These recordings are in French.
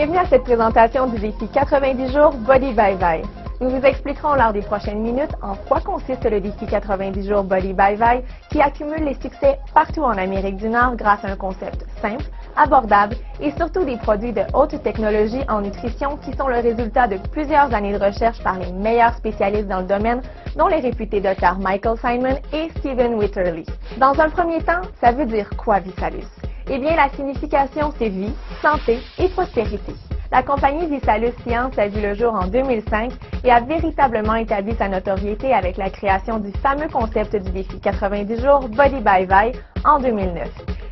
Bienvenue à cette présentation du défi 90 jours Body by Vi. Nous vous expliquerons lors des prochaines minutes en quoi consiste le défi 90 jours Body by Vi qui accumule les succès partout en Amérique du Nord grâce à un concept simple, abordable et surtout des produits de haute technologie en nutrition qui sont le résultat de plusieurs années de recherche par les meilleurs spécialistes dans le domaine, dont les réputés docteurs Michael Simon et Stephen Witterly. Dans un premier temps, ça veut dire quoi Visalus? Eh bien, la signification, c'est vie, santé et prospérité. La compagnie Visalus Science a vu le jour en 2005 et a véritablement établi sa notoriété avec la création du fameux concept du défi 90 jours Body by Vi en 2009.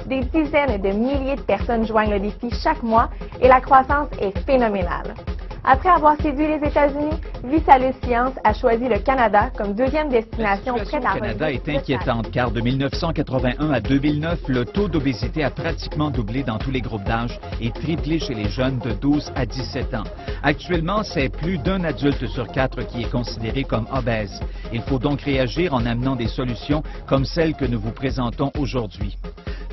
Des dizaines de milliers de personnes joignent le défi chaque mois et la croissance est phénoménale. Après avoir séduit les États-Unis, Visalus Science a choisi le Canada comme deuxième destination La prête situation à au Canada est inquiétante car de 1981 à 2009, le taux d'obésité a pratiquement doublé dans tous les groupes d'âge et triplé chez les jeunes de 12 à 17 ans. Actuellement, c'est plus d'un adulte sur quatre qui est considéré comme obèse. Il faut donc réagir en amenant des solutions comme celles que nous vous présentons aujourd'hui.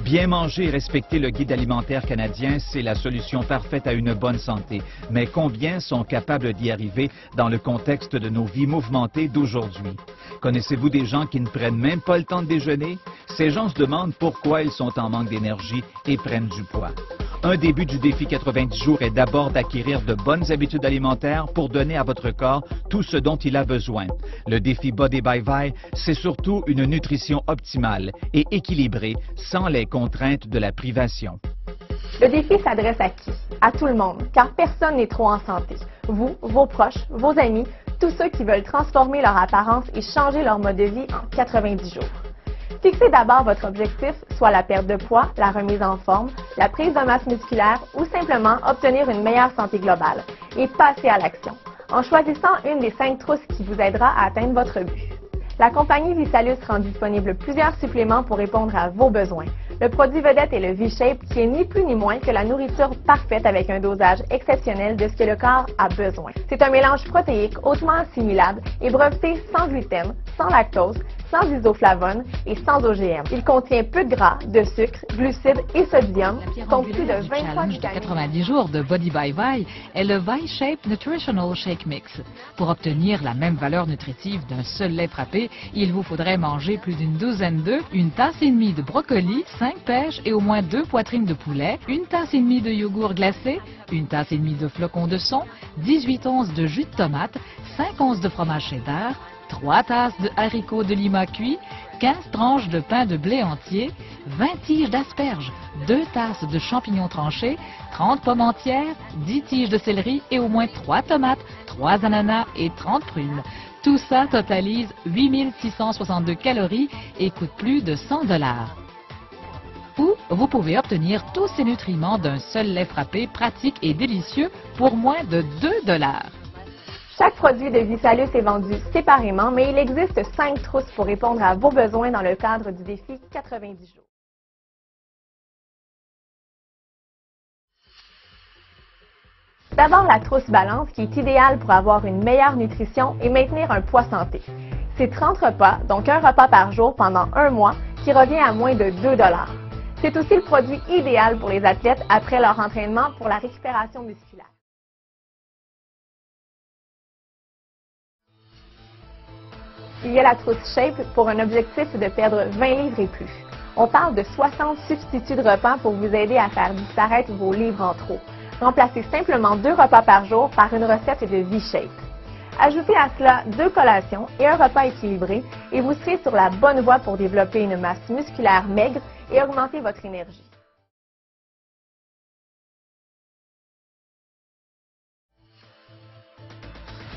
Bien manger et respecter le guide alimentaire canadien, c'est la solution parfaite à une bonne santé. Mais combien sont capables d'y arriver dans le contexte de nos vies mouvementées d'aujourd'hui? Connaissez-vous des gens qui ne prennent même pas le temps de déjeuner? Ces gens se demandent pourquoi ils sont en manque d'énergie et prennent du poids. Un début du défi 90 jours est d'abord d'acquérir de bonnes habitudes alimentaires pour donner à votre corps tout ce dont il a besoin. Le défi Body by Vi, c'est surtout une nutrition optimale et équilibrée sans les contraintes de la privation. Le défi s'adresse à qui? À tout le monde, car personne n'est trop en santé. Vous, vos proches, vos amis, tous ceux qui veulent transformer leur apparence et changer leur mode de vie en 90 jours. Fixez d'abord votre objectif, soit la perte de poids, la remise en forme, la prise de masse musculaire ou simplement obtenir une meilleure santé globale et passez à l'action en choisissant une des cinq trousses qui vous aidera à atteindre votre but. La compagnie Visalus rend disponible plusieurs suppléments pour répondre à vos besoins. Le produit vedette est le V-Shape qui est ni plus ni moins que la nourriture parfaite avec un dosage exceptionnel de ce que le corps a besoin. C'est un mélange protéique hautement assimilable et breveté sans gluten, sans lactose, sans isoflavone et sans OGM. Il contient peu de gras, de sucre, glucides et sodium, compte plus de angulaire du 23 challenge de vitamines. 90 jours de Body by Vi est le Vi-Shape Nutritional Shake Mix. Pour obtenir la même valeur nutritive d'un seul lait frappé, il vous faudrait manger plus d'une douzaine d'œufs, une tasse et demie de brocoli, 5 pêches et au moins deux poitrines de poulet, une tasse et demie de yogourt glacé, une tasse et demie de flocons de son, 18 onces de jus de tomate, 5 onces de fromage cheddar, 3 tasses de haricots de lima cuits, 15 tranches de pain de blé entier, 20 tiges d'asperges, 2 tasses de champignons tranchés, 30 pommes entières, 10 tiges de céleri et au moins 3 tomates, 3 ananas et 30 prunes. Tout ça totalise 8662 calories et coûte plus de 100 dollars. Ou vous pouvez obtenir tous ces nutriments d'un seul lait frappé pratique et délicieux pour moins de 2 dollars. Chaque produit de Visalus est vendu séparément, mais il existe cinq trousses pour répondre à vos besoins dans le cadre du défi 90 jours. D'abord, la trousse balance qui est idéale pour avoir une meilleure nutrition et maintenir un poids santé. C'est 30 repas, donc un repas par jour pendant un mois, qui revient à moins de 2 dollars. C'est aussi le produit idéal pour les athlètes après leur entraînement pour la récupération musculaire. Il y a la trousse Shape pour un objectif de perdre 20 livres et plus. On parle de 60 substituts de repas pour vous aider à faire disparaître vos livres en trop. Remplacez simplement deux repas par jour par une recette de V-Shape. Ajoutez à cela deux collations et un repas équilibré et vous serez sur la bonne voie pour développer une masse musculaire maigre et augmenter votre énergie.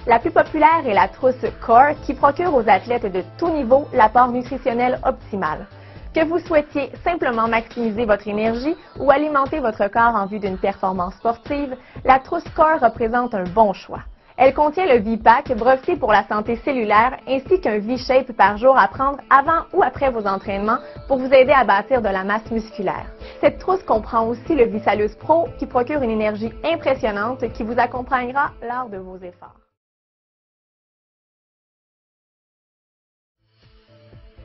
La plus populaire est la trousse Core qui procure aux athlètes de tout niveau l'apport nutritionnel optimal. Que vous souhaitiez simplement maximiser votre énergie ou alimenter votre corps en vue d'une performance sportive, la trousse Core représente un bon choix. Elle contient le V-Pack, breveté pour la santé cellulaire, ainsi qu'un V-Shape par jour à prendre avant ou après vos entraînements pour vous aider à bâtir de la masse musculaire. Cette trousse comprend aussi le Visalus Pro qui procure une énergie impressionnante qui vous accompagnera lors de vos efforts.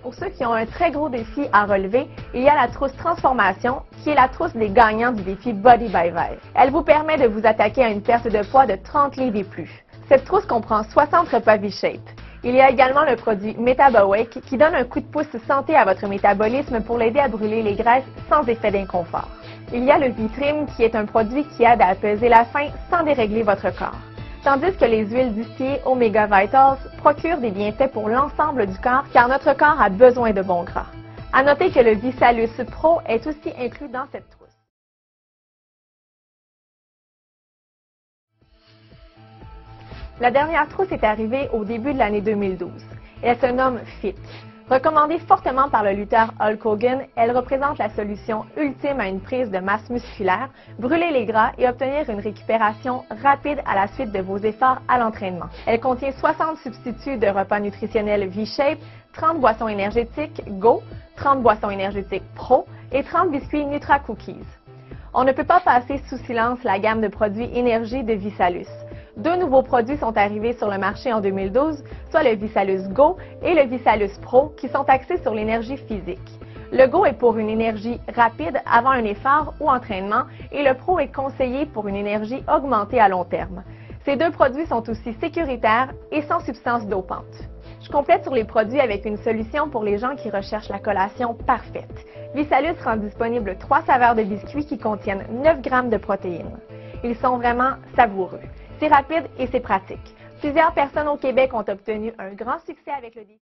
Pour ceux qui ont un très gros défi à relever, il y a la trousse Transformation, qui est la trousse des gagnants du défi Body by Vive. Elle vous permet de vous attaquer à une perte de poids de 30 livres et plus. Cette trousse comprend 60 repas V-Shape. Il y a également le produit MetaboWake qui donne un coup de pouce santé à votre métabolisme pour l'aider à brûler les graisses sans effet d'inconfort. Il y a le Vitrim qui est un produit qui aide à apaiser la faim sans dérégler votre corps. Tandis que les huiles distillées Omega Vitals procurent des bienfaits pour l'ensemble du corps car notre corps a besoin de bons gras. À noter que le Visalus Pro est aussi inclus dans cette trousse. La dernière trousse est arrivée au début de l'année 2012. Elle se nomme FIT. Recommandée fortement par le lutteur Hulk Hogan, elle représente la solution ultime à une prise de masse musculaire, brûler les gras et obtenir une récupération rapide à la suite de vos efforts à l'entraînement. Elle contient 60 substituts de repas nutritionnels V-Shape, 30 boissons énergétiques Go, 30 boissons énergétiques Pro et 30 biscuits Nutra Cookies. On ne peut pas passer sous silence la gamme de produits énergie de Visalus. Deux nouveaux produits sont arrivés sur le marché en 2012, soit le Visalus Go et le Visalus Pro, qui sont axés sur l'énergie physique. Le Go est pour une énergie rapide avant un effort ou entraînement et le Pro est conseillé pour une énergie augmentée à long terme. Ces deux produits sont aussi sécuritaires et sans substance dopante. Je complète sur les produits avec une solution pour les gens qui recherchent la collation parfaite. Visalus rend disponible trois saveurs de biscuits qui contiennent 9 grammes de protéines. Ils sont vraiment savoureux. C'est rapide et c'est pratique. Plusieurs personnes au Québec ont obtenu un grand succès avec le défi.